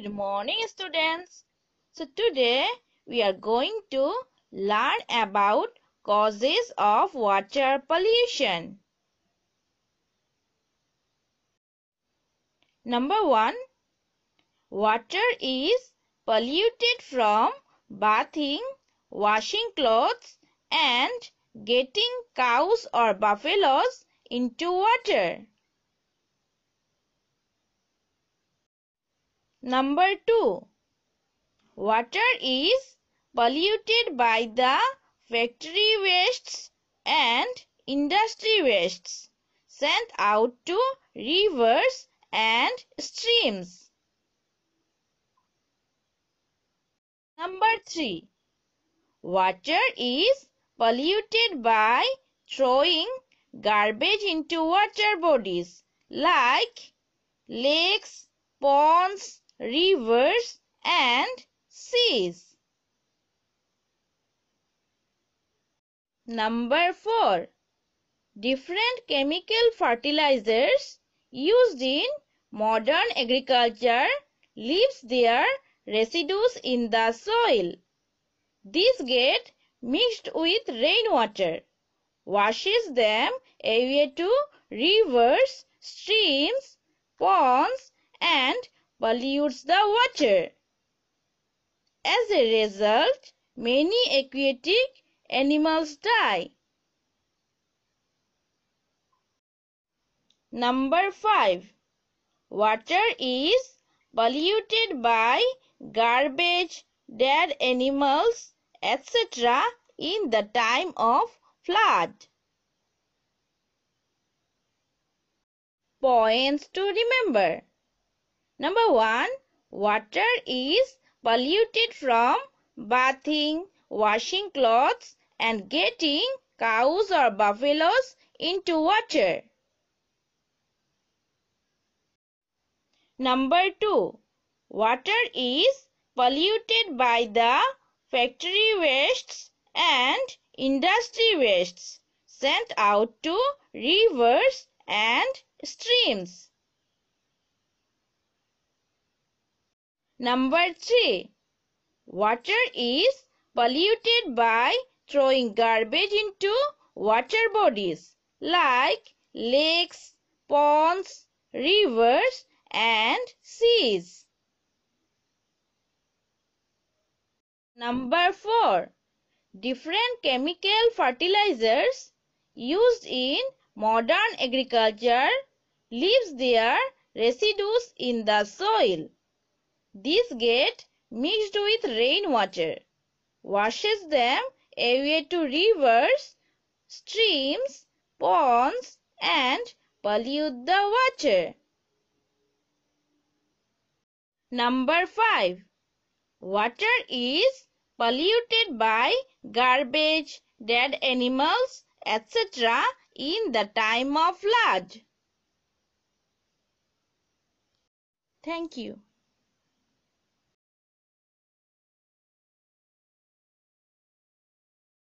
Good morning students. So today we are going to learn about causes of water pollution. Number 1. Water is polluted from bathing, washing clothes and getting cows or buffaloes into water. Number 2. Water is polluted by the factory wastes and industry wastes sent out to rivers and streams. Number 3. Water is polluted by throwing garbage into water bodies like lakes, ponds, rivers and seas. Number 4. Different chemical fertilizers used in modern agriculture leaves their residues in the soil. These get mixed with rainwater, washes them away to rivers, streams, ponds and pollutes the water. As a result, many aquatic animals die. Number 5. Water is polluted by garbage, dead animals, etc. in the time of flood. Points to remember. Number 1. Water is polluted from bathing, washing clothes and getting cows or buffaloes into water. Number 2. Water is polluted by the factory wastes and industry wastes sent out to rivers and streams. Number 3. Water is polluted by throwing garbage into water bodies like lakes, ponds, rivers and seas. Number 4. Different chemical fertilizers used in modern agriculture leaves their residues in the soil. These get mixed with rainwater, washes them away to rivers, streams, ponds and pollute the water. Number 5. Water is polluted by garbage, dead animals, etc. in the time of flood. Thank you.